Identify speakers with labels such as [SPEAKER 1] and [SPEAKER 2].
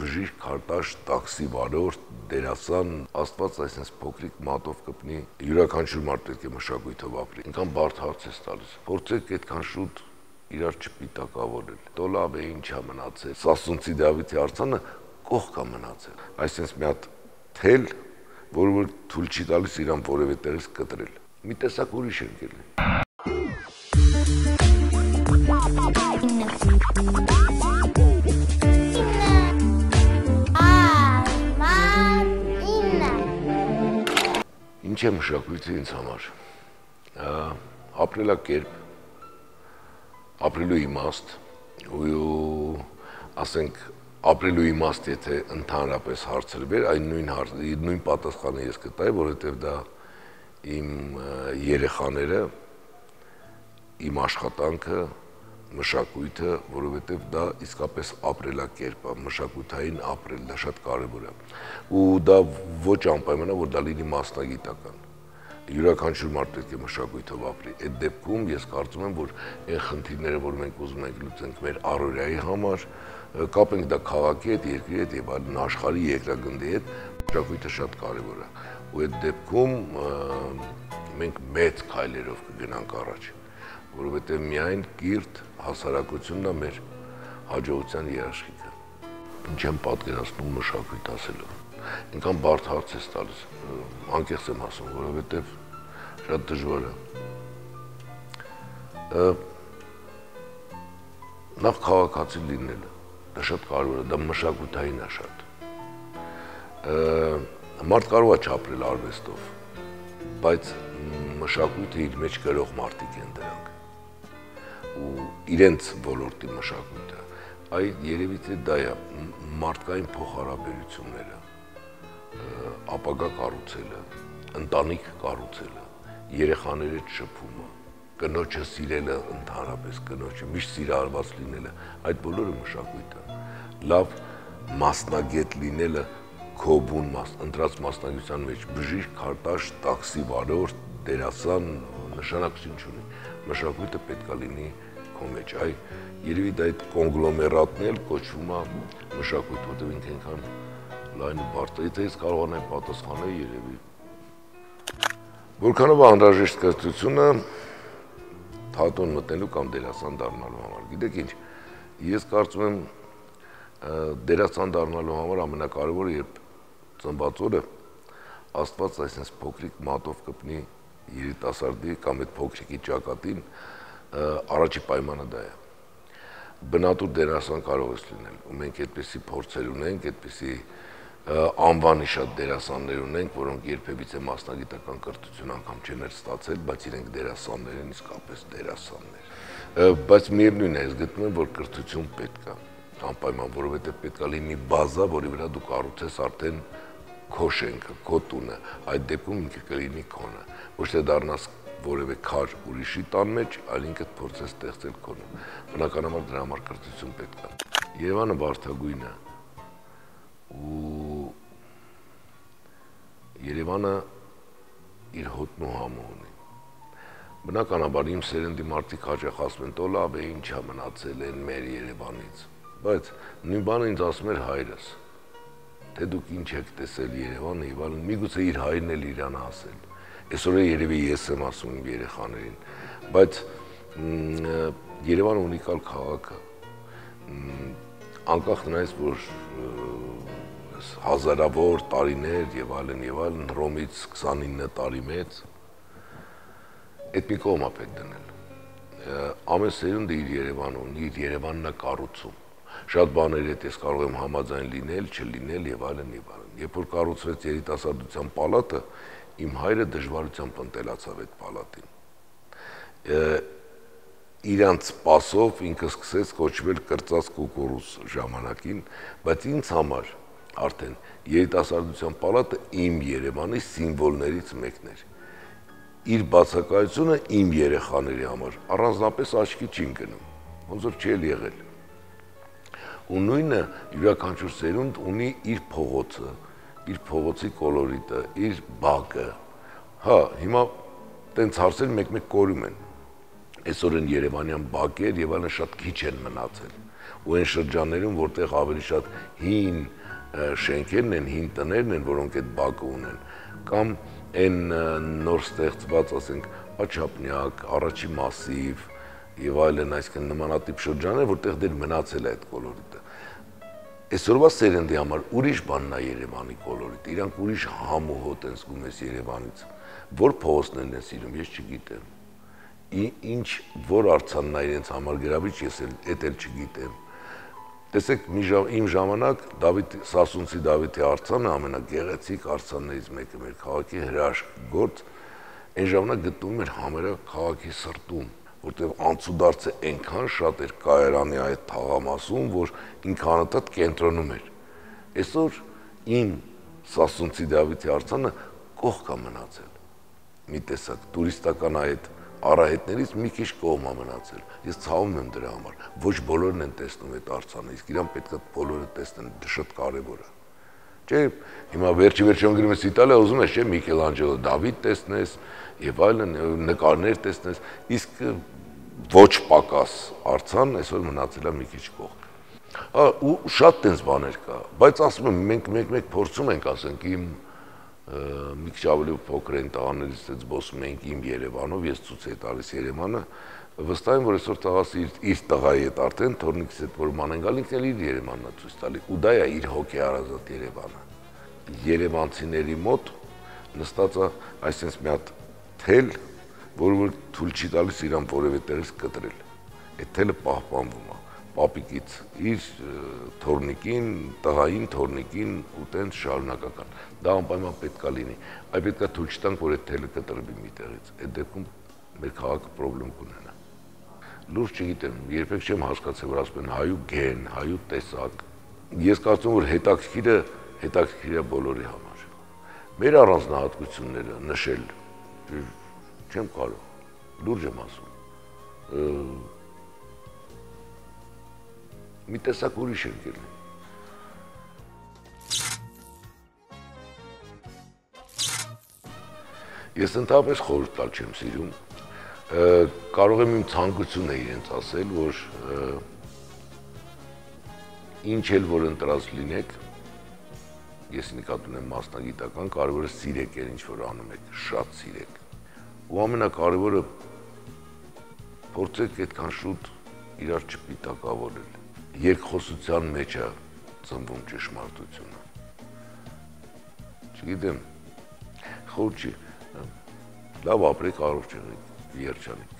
[SPEAKER 1] բժիշկ, քարտաշ, տաքսի վարորդ, դերասան, Աստված այսպես փոքրիկ մատով կպնի, յուրաքանչյուր մարդ պետք է մշակույթով ապրի։ Ինքան բարդ հարց է տալիս։ Փորձեք այդքան շուտ իրար չպիտակավորել։ Դո լավ է ինչա մնացել։ Սասունցի Դավիթի արցանը կողքա մնացել։ Այսինքն մի հատ թել, որը որ թույլ չի տալիս իրան որևէ տեղից կտրել։ Մի տեսակ ուրիշ է գելի։ Ինչ է մշակույթը ինձ համար։ Ապրելակերպ, ապրելու իմաստ ու ասենք ապրելու իմաստ եթե ընդհանրապես հարցեր բեր, այն նույն հարց, նույն պատասխանը ես կտայի, որովհետև դա իմ երեխաները, իմ աշխատանքը, մշակույթը, որովհետև դա իսկապես ապրելակերպ է, մշակութային ապրել, դա շատ կարևոր է։ Ու դա ոչ անպայման է, որ դա լինի մասնագիտական յուրաքանչյուր մարդ պետք է մշակույթով ապրի։ Այդ դեպքում ես կարծում եմ, որ այն խնդիրները, որ մենք ուզում ենք լուծենք մեր առօրյայի համար, կապենք դա քաղաքի հետ, երկրի հետ եւ այլն աշխարհի երկրագնդի հետ, մշակույթը շատ կարևոր է։ Ու այդ դեպքում մենք մեծ քայլերով կգնանք առաջ, որովհետեւ միայն կիրթ հասարակությունն է մեր հաջողության երաշխիքը։ Ինչ եմ պատկերացնում մշակույթ ասելով ինքան բարդ հարց է տալիս անկեղծ եմ ասում որովհետև շատ դժվար է նախ քաղաքացի լինելը դա շատ կարևոր է դա մշակութային է շատ մարդ կարող է չապրել արվեստով բայց մշակույթը իր մեջ գրող մարդիկ են դրանք ու իրենց ոլորտի մշակույթը այդ երևի թե դա է մարդկային փոխհարաբերությունները ապագա կառուցելը, ընտանիք կառուցելը, երեխաների շփումը, կնոջը սիրելը ընդհանրապես կնոջը միշտ սիրալված լինելը, այդ բոլորը մշակույթ է։ Լավ մասնագետ լինելը քո բուն մաս, ընտրած մասնագիտության մեջ բժիշկ, քարտաշ, տաքսի վարորդ, դերասան նշանակություն չունի։ Մշակույթը պետքա լինի քո մեջ։ Այ երևի դա այդ կոնգլոմերատն էլ կոչվում է մշակույթ, որտեղ ինքը այնքան լայն ու բարդ է, եթե ես կարողանամ պատասխանել երևի։ Որքանով անհրաժեշտ կրթությունը թատրոն մտնելու կամ դերասան դառնալու համար։ Գիտեք ինչ, ես կարծում եմ դերասան դառնալու համար ամենակարևորը երբ ծնված օրը Աստված այսպես փոքրիկ մատով կպնի երիտասարդի կամ այդ փոքրիկի ճակատին առաջի պայմանը դա է. Բնատուր դերասան կարող ես լինել ու մենք այդպեսի փորձեր ունենք այդպեսի անվանի շատ դերասաններ ունենք, որոնք երբևիցե մասնագիտական կրթություն անգամ չեն ստացել, բայց իրենք դերասաններ են, իսկապես դերասաններ։ Բայց միևնույն է, ես գտնում եմ, որ կրթություն պետք է անպայման, որովհետև պետք է լինի բազա, որի վրա դու կառուցես արդեն քո շենքը, քո տունը, այդ դեպքում ինքը կլինի քոնը։ Ոչ թե դառնաս որևէ քար ուրիշի տան մեջ, այլ ինքդ փորձես ստեղծել քոնը։ Բնականաբար դրա համար կրթություն պետք է։ Երևանը բարթագույն է ու Երևանը իր հոտն ու համը ունի։ Բնականաբար իմ սերնդի մարդիկ հաճախ ասում են՝ «Տո լավ է, ինչա մնացել են մեր Երևանից»։ Բայց նույն բանը ինձ ասում էր հայրս։ Թե դուք ինչ եք տեսել Երևանը այլն, միգուցե իր հայրն էլ իրան ասել։ Այսօր երևի ես եմ ասում իմ երեխաներին, բայց Երևանը ունիկալ քաղաք է։ Անկախ նրանից, որ հազարավոր տարիներ եւ այլն եւ այլն Ռոմից 29 տարի մեծ այդ մի կողմա պետք դնել ամեն սերունդը իր Երևան ունի իր Երևանն է կառուցում շատ բաների հետ ես կարող եմ համաձայն լինել չլինել եւ այլն եւ այլն երբ որ կառուցվեց երիտասարդության պալատը իմ հայրը դժվարությամբ ընտելացավ այդ պալատին։ Իրանց սпасով ինքը սկսեց կոչվել կրծած կոկորուս ժամանակին, բայց ինձ համար արդեն երիտասարդության պալատը իմ Երևանի սիմվոլներից մեկն էր։ Իր բացակայությունը իմ երեխաների համար առանձնապես աչքի չին գնում, ոնց որ չի եղել։ Ու նույնը յուրաքանչյուր սերունդ ունի իր փողոցը, իր փողոցի կոլորիտը, իր բակը։ Հա, հիմա տենց հարցեր մեկ-մեկ կորում են այսօր են Երևանյան բակեր եւ այլն շատ քիչ են մնացել։ ու այն շրջաններում, որտեղ ավելի շատ հին շենքերն են, հին տներն են, որոնք այդ բակը ունեն, կամ այն նոր ստեղծված, ասենք, աչափնյակ, առաջի մասիվ եւ այլն, այսինքն նմանատիպ շրջաններ, որտեղ դեր մնացել է այդ կոլորիտը։ Այսօրվա սերնդի համար ուրիշ բանն է Երևանի կոլորիտը։ Իրանք ուրիշ համ ու հոտ են զգում ես Երևանից։ Որ փողոցներն են սիրում, ես չգիտեմ ինչ որ արցանն է իրենց համար գրավիչ, ես էլ էդ էլ չգիտեմ։ Տեսեք, մի ժամ, իմ ժամանակ Դավիթ Սասունցի Դավիթի արցանը ամենագեղեցիկ արցաններից մեկը մեր քաղաքի հրաշք գործ այն ժամանակ գտնվում էր համերա քաղաքի սրտում, որտեղ անցուդարձը այնքան շատ էր կայարանի այդ թաղամասում, որ ինքանըտատ կենտրոնում էր։ Այսօր իմ Սասունցի Դավիթի արցանը կողք է մնացել։ Մի տեսակ տուրիստական այդ արահետներից մի քիչ կողմ մնացել։ Ես ցավում եմ դրա համար։ Ոչ բոլորն են տեսնում այդ արցանը, իսկ իրան պետք է բոլորը տեսնեն, դա շատ կարևոր է։ Չէ, հիմա վերջի վերջում գրում ես Իտալիա, ուզում ես չէ Միքելանջելո Դավիթ տեսնես եւ այլն նկարներ տեսնես, իսկ ոչ պակաս արցան այսօր մնացել է մի քիչ կողմ։ Հա, ու շատ տենց բաներ կա, բայց ասում եմ մենք մեկ-մեկ փորձում ենք, ասենք իմ մի քիչ ավելի փոքր են տղաներից այդ զբոսում ենք իմ Երևանով, ես ցույց եմ տալիս Երևանը, վստահ եմ, որ այսօր տղաս իր իր տղայի հետ արդեն թորնիկս հետ որ ման են գալ, ինքն էլ իր Երևանն է ցույց տալի։ Ու դա է իր հոգի հարազատ Երևանը։ Երևանցիների մոտ նստած է այսպես մի հատ թել, որը որ թույլ չի տալիս իրան որևէ տեղից կտրել։ Այդ թելը պահպանվում է պապիկից իր թորնիկին, տղային թորնիկին ու տենց շարունակական։ Դա անպայման պետքա լինի։ Այ պետքա թույլ չտանք, որ այդ թելը կտրվի միտեղից։ Այդ դեպքում մեր քաղաքը խնդրեմ կունենա։ Լուրջ չգիտեմ, երբեք չեմ հասկացել, որ ասում են հայու գեն, հայու տեսակ։ Ես կարծում որ հետաքրքիրը հետաքրքիր է բոլորի համար։ Մեր առանձնահատկությունները նշել չեմ կարող։ Լուրջ եմ ասում մի տեսակ ուրիշ ընկել։ Ես ընդհանրապես խորհուրդ տալ չեմ սիրում։ Կարող եմ իմ ցանկությունը իրենց ասել, որ ինչ էլ որ ընտրած լինեք, ես նկատում եմ մասնագիտական, կարևորը սիրեք այն ինչ որ անում եք, շատ սիրեք։ Ու ամենակարևորը փորձեք այդքան շուտ իրար չպիտակավորել երկխոսության մեջ է ծնվում ճշմարտությունը։ Չգիտեմ, խոչի լավ ապրեք, առողջ եղեք, երջանիկ։